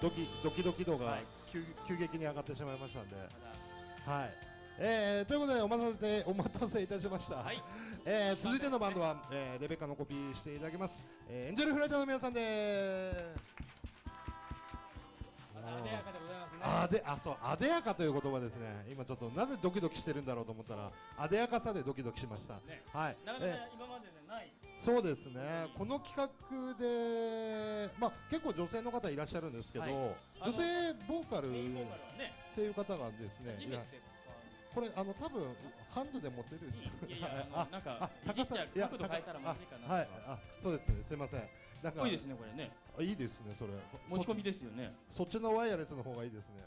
ドキドキドキ度がはい急,、急激に上がってしまいましたんで、まはい。えー、ということでお待たせお待たせいたしました。だはいえー続いてのバンドは、えーレベッカのコピーしていただきます、えーエンジェルフライトの皆さんです。あでやかでございますねあであそうあでやかという言葉ですね。今ちょっとなぜドキドキしてるんだろうと思ったらあでやかさでドキドキしました。ねはい。なかなえか今まででないーそうですね。この企画でまあ結構女性の方いらっしゃるんですけど、はい女性ボーカルっていう方がですね。いや初めてこれあの多分ハンドで持てる。いいいやいやあんかあいじっちゃういや角度変えたらまずいかなはい。あそうですね。すいません。なんかいいですねこれねあいいですねそれ。持ち込みですよねそっちのワイヤレスの方がいいですね。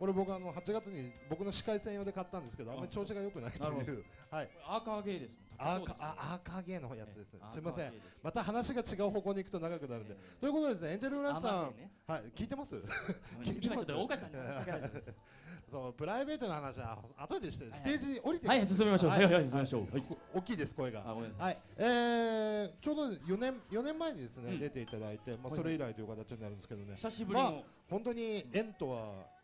これ僕あの8月に僕の視界専用で買ったんですけどあんまり調子が良くないというはい。アーカーゲーですアーカ高そうですよあアーカーゲーのやつですね。ええすいません。また話が違う方向に行くと長くなるんで、ええ。ということでですねエンジェルフランさん、はい。聞いてます？今ちょっと岡ちゃんにそうプライベートの話は後でしてはいステージ降りてはい進めましょう。ははい。いはい進めましょう。はい。大きいです声が。はい、えー、ちょうど4年4年前にですね、うん。出ていただいて、まあ、はい。それ以来という形になるんですけどね、久しぶりまの本当に縁とは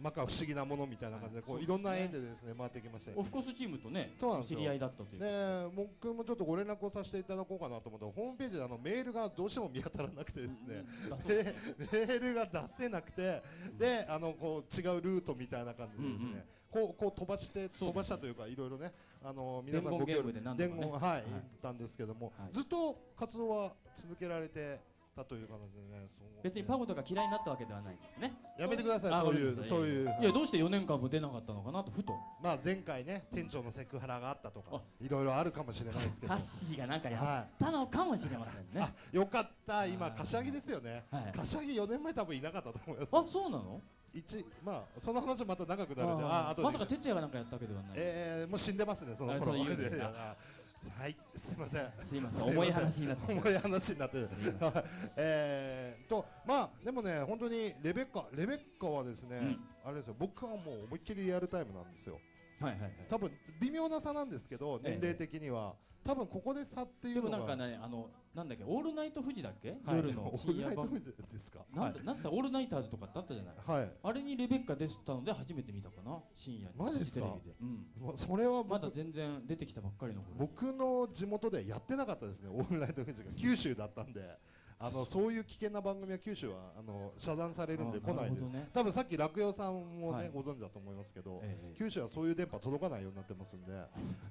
まか不思議なものみたいな感じで、こそういろんな縁でですね回ってきまして。オフコースチームとね知り合いだったというで僕もちょっとご連絡をさせていただこうかなと思ったらホームページであのメールがどうしても見当たらなくてですね、でメールが出せなくて、であのこう違うルートみたいな感じでですね、こうこう飛ばして飛ばしたというかいろいろねあの皆さん伝言ゲームで何度かね。伝言はい、はい。言ったんですけども、はい。ずっと活動は続けられてたという形でね別にパゴとか嫌いになったわけではないんですね。やめてくださいあそういうそういう。いやどうして4年間も出なかったのかなとふと。まあ前回ね店長のセクハラがあったとかあ。いろいろあるかもしれないですけど。ハッシーがなんかやはったのかもしれませんい、ねあよかった今柏木ですよね。はい。柏木4年前多分いなかったと思います。あそうなの？一まあその話また長くなるんでまさか哲也がなんかやったわけではない。えー、もう死んでますねその頃あそう言うんだで。あはいすいません。すいません。ん重い話になって重い話になって。えーとまあでもね本当にレベッカレベッカはですね、うん。あれですよ。僕はもう思いっきりリアルタイムなんですよはいはいはい。多分微妙な差なんですけどええ。年齢的には、多分ここで差っていでうのが。もなんかねあのなんだっけオールナイト富士だっけ？はい。夜の。オー深夜番ルナイトフジですか？なんだなんつった？オールナイターズとかってあったじゃない？はい、はいあれにレベッカ出てたので初めて見たかな？深夜に。マジっすか？テレビで。うん。もうそれは僕まだ全然出てきたばっかりの頃。僕の地元でやってなかったですねオールナイトフジが。九州だったんであのそう。いう危険な番組は九州はあの遮断されるんであ来ないでね。多分さっき落葉さんもね、はい。ご存知だと思いますけど、ええ九州はそういう電波届かないようになってますんで、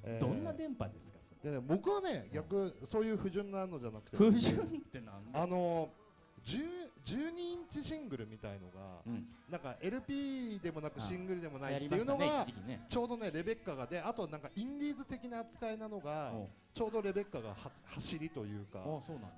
えーどんな電波ですかそれ。でね、僕はね逆そういう不純なのじゃなくて。不純ってなんだ。あの 10, 12インチシングルみたいのがうん。なんか LP でもなくあシングルでもないやっていうのがちょうどねレベッカがであとなんかインディーズ的な扱いなのがおちょうどレベッカがは走りというか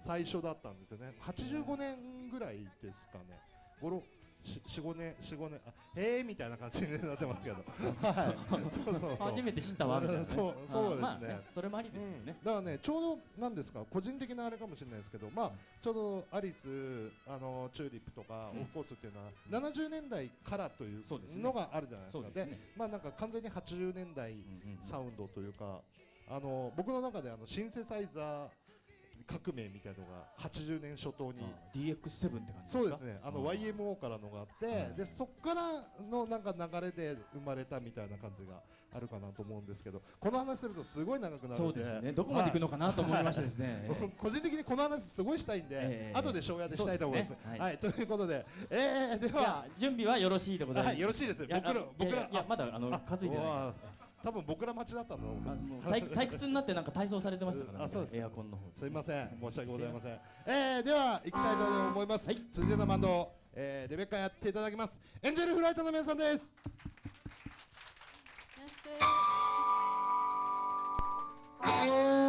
最初だったんですよね。85年ぐらいですかね。5 45年45年あへえみたいな感じになってますけど。はい。そうそうそう。初めて知ったわみたいなね。そうそうですね。あまあそれもありですようん。ねだからねちょうどなんですか個人的なあれかもしれないですけどまあちょうどアリスあのチューリップとかうん。オフコースっていうのは70年代からというのがあるじゃないですか。うですね。まあなんか完全に80年代うんうん。サウンドというかあの僕の中であのシンセサイザー革命みたいなのが80年初頭に。あ DX7 って感じそうですすね。あのあ YMO からのがあってはい。でそこからのなんか流れで生まれたみたいな感じがあるかなと思うんですけどこの話するとすごい長くなるそんで。うですね。どこまで行くのかなと思いましたですね。僕個人的にこの話すごいしたいんで、ええ。後で庄屋でしたいと思います。はい、ということで、えー、でじは準備はよろしいでございまはすいよろしいです。僕らあ僕らいやまだあのあ数えてない多分僕ら待ちだったの。あの退退屈になってなんか体操されてましたから、ね、あそうですエアコンの方すいません申し訳ございません。えー、では行きたいと思います。はい続いてのバンド、えー、レベッカやっていただきます。エンジェルフライトの皆さんです。よろしく。「